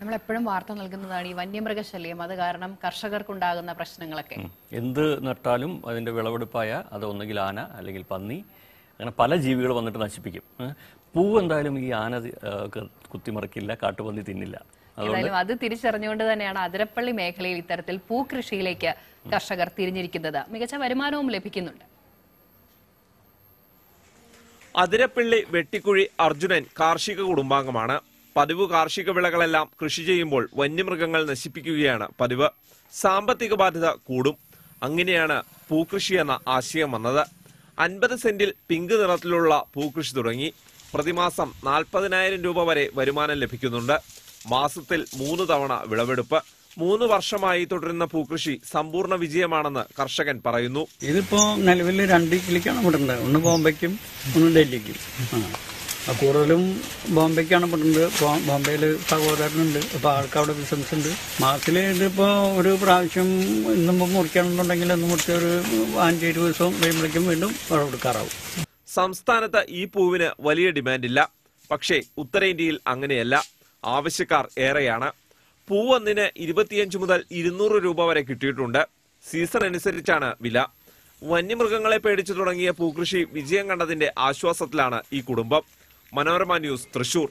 നമ്മൾ എപ്പോഴും വാർത്ത നൽകുന്നതാണ് ഈ വന്യമൃഗശല്യം. അത് കാരണം കർഷകർക്കുണ്ടാകുന്ന പ്രശ്നങ്ങളൊക്കെ. എന്ത് നട്ടാലും അതിന്റെ വിളവെടുപ്പായ അത് ഒന്നുകിൽ ആന അല്ലെങ്കിൽ പന്നി അങ്ങനെ പല ജീവികൾ വന്നിട്ട് നശിപ്പിക്കും. പൂ പൂവ് എന്തായാലും ഈ ആന കുത്തിമറക്കില്ല കാട്ടുപന്നി തിന്നില്ല. ഏതായാലും അത് തിരിച്ചറിഞ്ഞുകൊണ്ട് തന്നെയാണ് അതിരപ്പള്ളി മേഖലയിൽ ഇത്തരത്തിൽ പൂക്കൃഷിയിലേക്ക് കർഷകർ തിരിഞ്ഞിരിക്കുന്നത്. മികച്ച വരുമാനവും ലഭിക്കുന്നുണ്ട്. അതിരപ്പള്ളി വെട്ടിക്കുഴി അർജുനൻ കാർഷിക കുടുംബാംഗമാണ്. പതിവ് കാർഷിക വിളകളെല്ലാം കൃഷി ചെയ്യുമ്പോൾ വന്യമൃഗങ്ങൾ നശിപ്പിക്കുകയാണ്. പതിവ് സാമ്പത്തിക ബാധ്യത കൂടും. അങ്ങനെയാണ് പൂക്കൃഷി എന്ന ആശയം വന്നത്. അൻപത് സെന്റിൽ പിങ്ക് നിറത്തിലുള്ള പൂക്കൃഷി തുടങ്ങി. പ്രതിമാസം നാൽപ്പതിനായിരം രൂപ വരെ വരുമാനം ലഭിക്കുന്നുണ്ട്. മാസത്തിൽ മൂന്ന് തവണ വിളവെടുപ്പ്. മൂന്ന് വർഷമായി തുടരുന്ന പൂക്കൃഷി സമ്പൂർണ വിജയമാണെന്ന് കർഷകൻ പറയുന്നു. ഇതിപ്പോ നിലവിൽ രണ്ട് കിളിക്കാണ് ഉണ്ട് ഒന്ന് ബോംബെക്കും ഒന്ന് ഡൽഹിക്കും. കൂടുതലും ബോംബെക്കാണ് പെട്ടുണ്ട് ബോംബെയിൽ സഹോദരനുണ്ട്. അപ്പോൾ ആൾക്ക് അവിടെ ബിസിനസ് ഉണ്ട്. മാസത്തിൽ ഇതിപ്പോൾ ഒരു പ്രാവശ്യം ഇന്നും മുറിക്കണമെന്നുണ്ടെങ്കിൽ ഇന്ന് മുറിച്ച ഒരു അഞ്ച് ഇരുപത് ദിവസം കഴിയുമ്പോഴേക്കും വീണ്ടും വിളവെടുക്കാറാവും സംസ്ഥാനത്ത് ഈ പൂവിന് വലിയ ഡിമാൻഡില്ല പക്ഷേ ഉത്തരേന്ത്യയിൽ അങ്ങനെയല്ല. ആവശ്യക്കാർ ഏറെയാണ്. പൂവൊന്നിന് ഇരുപത്തിയഞ്ച് മുതൽ ഇരുന്നൂറ് രൂപ വരെ കിട്ടിയിട്ടുണ്ട്. സീസൺ അനുസരിച്ചാണ് വില. വന്യമൃഗങ്ങളെ പേടിച്ചു തുടങ്ങിയ പൂക്കൃഷി വിജയം കണ്ടതിന്റെ ആശ്വാസത്തിലാണ് ഈ കുടുംബം. മനോരമ ന്യൂസ് തൃശൂർ.